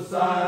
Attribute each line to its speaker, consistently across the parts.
Speaker 1: Sai.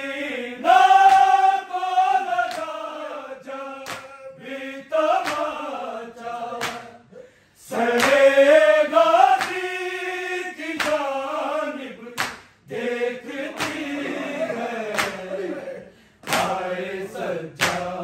Speaker 1: Jaya.